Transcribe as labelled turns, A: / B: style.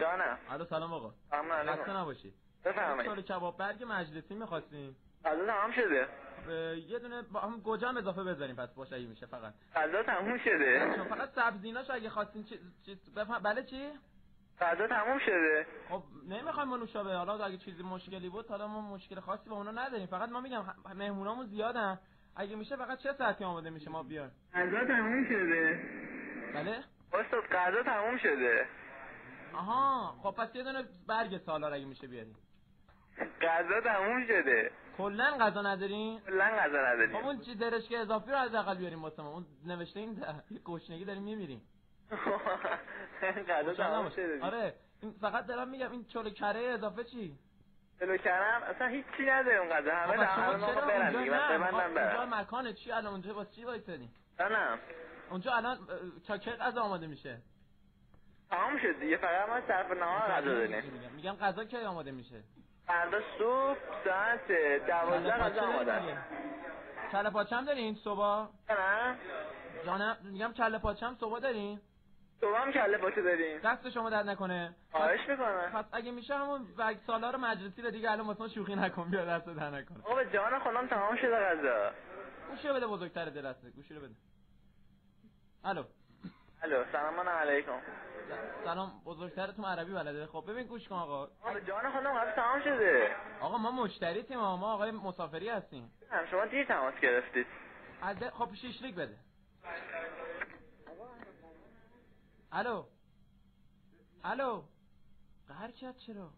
A: جانم.
B: الو سلام آقا.
A: سلام
B: خسته نباشید
A: بفرمایید.
B: سال کباب برگ مجلسی می‌خواستیم.
A: غذا تمام شده؟
B: یه دونه با هم گوجه هم اضافه بذاریم پس باشه میشه فقط.
A: غذا تموم شده.
B: فقط سبزیناش اگه خواستین چی. بفهم... بله چی؟
A: غذا تموم شده.
B: خب نمی‌خوایم ما نوشابه. حالا اگه چیزی مشکلی بود حالا ما مشکل خاصی با اونا نداریم. فقط ما میگم مهمونامون زیادن. اگه میشه فقط چه ساعتی آماده میشه ما بیایم؟
A: غذا تموم شده.
B: بله؟
A: استاد غذا تموم شده.
B: آها. خب پس یه دونه برگ سالار اگه میشه بیاریم.
A: غذا تموم شده.
B: کلا غذا ندارین؟
A: کلا غذا
B: خب
A: نداریم
B: اون چی درشک اضافی رو حداقل بیاریم واسه ما. اون نوشته این. یه گشنگی داریم میمیریم.
A: غذا تموم شده.
B: آره. این فقط دارم میگم این چلو کره اضافه چی؟
A: جلو کردم اصلا هیچی نداریم غذا. همه
B: خب
A: همه ما برن دیگه.
B: نه؟
A: من
B: خب
A: من
B: اونجا
A: برم
B: مکان چی؟ الان اونجا واسه چی وایسادین
A: جانم
B: اونجا الان کی غذا آماده میشه.
A: تمام شد دیگه فقط ما صرف نهار غذا داریم
B: میگم غذا کی آماده میشه؟
A: فردا صبح ساعت دوازده غذا آماده؟
B: کله پاچه هم دارین صبح
A: نه
B: جانم میگم کله پاچه هم صبح دارین
A: صبح هم کله پاچه داریم.
B: دست شما درد نکنه.
A: خواهش می‌کنم.
B: پس اگه میشه همون برگ سالار مجلسی رو دیگه الان واسه شوخی نکن بیا دست در نکنه
A: آقا به جان خودم تمام شده غذا.
B: گوشی بده بزرگتر دلسته گوشی رو بده. الو.
A: الو سلام علیکم.
B: سلام بزرگترتون عربی بلده. خب ببین گوش کن آقا.
A: جان خودم غذا تمام شده.
B: آقا ما مشتری تیم ما آقای مسافری هستیم.
A: هم شما دیر تماس گرفتید.
B: از ده- خب شیشلیک بده. الو. الو. قهر کرد چرا؟